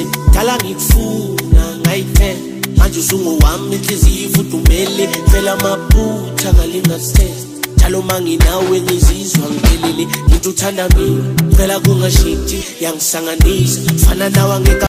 ngiyakuzwisise dala ngikufuna ngayiphela manje usungowami inhliziyo ifudumele. Phela amaphutha ngalingasithethe njalo manginawe ngizizwa ngiphelele ngithi uthanda mina phela kungashintshi yangisanganisa. Fana nawe angeke